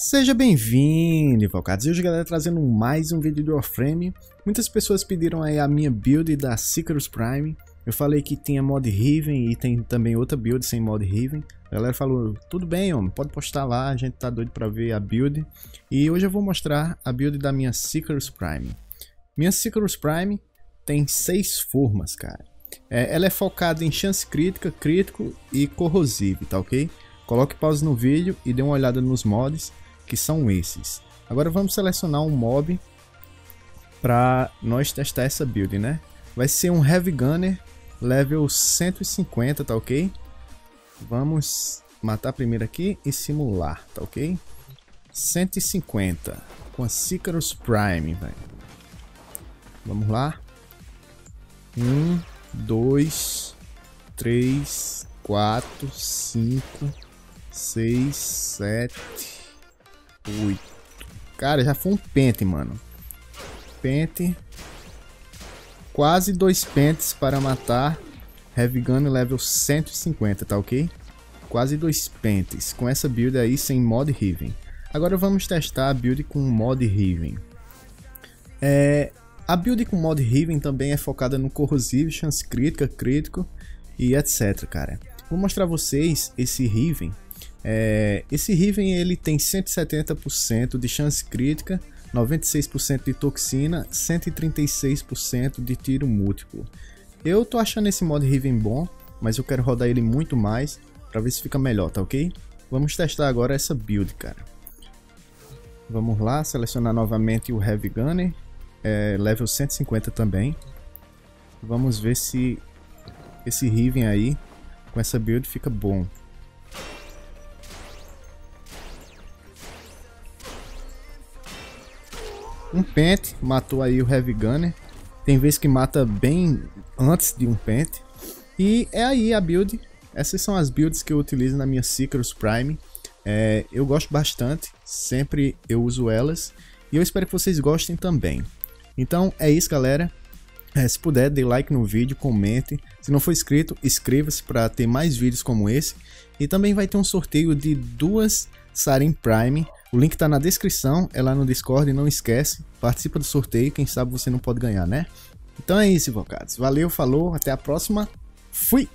Seja bem-vindo, Invocados. E hoje, galera, trazendo mais um vídeo do Warframe. Muitas pessoas pediram aí a minha build da Sicarus Prime. Eu falei que tinha mod Riven e tem também outra build sem mod Riven. A galera falou, tudo bem, homem, pode postar lá, a gente tá doido pra ver a build. E hoje eu vou mostrar a build da minha Sicarus Prime. Minha Sicarus Prime tem seis formas, cara. É, ela é focada em chance crítica, crítico e corrosivo, tá ok? Coloque pause no vídeo e dê uma olhada nos mods que são esses. Agora vamos selecionar um mob para nós testar essa build, né? Vai ser um Heavy Gunner level 150, tá ok? Vamos matar primeiro aqui e simular, tá ok? 150 com a Sicarus Prime, velho. Vamos lá. 1, 2, 3, 4, 5, 6, 7, 8. Cara, já foi um pente, mano. Pente. Quase dois pentes para matar Heavy Gun level 150, tá ok? Quase dois pentes. Com essa build aí sem mod Riven. Agora vamos testar a build com mod Riven. É, a build com mod Riven também é focada no corrosivo, chance crítica, crítico e etc, cara. Vou mostrar vocês esse Riven é, esse Riven ele tem 170% de chance crítica, 96% de toxina, 136% de tiro múltiplo. Eu tô achando esse mod Riven bom, mas eu quero rodar ele muito mais para ver se fica melhor, tá ok? Vamos testar agora essa build, cara. Vamos lá, selecionar novamente o Heavy Gunner, é, level 150 também. Vamos ver se esse Riven aí, com essa build, fica bom. Um pente matou aí o Heavy Gunner. Tem vezes que mata bem antes de um pente. E é aí a build. Essas são as builds que eu utilizo na minha Sicarus Prime. É, eu gosto bastante, sempre eu uso elas. E eu espero que vocês gostem também. Então é isso, galera. É, se puder, dê like no vídeo, comente. Se não for inscrito, inscreva-se para ter mais vídeos como esse. E também vai ter um sorteio de duas Sarin Prime o link tá na descrição, é lá no Discord, não esquece, participa do sorteio, quem sabe você não pode ganhar, né? Então é isso, invocados. Valeu, falou, até a próxima. Fui!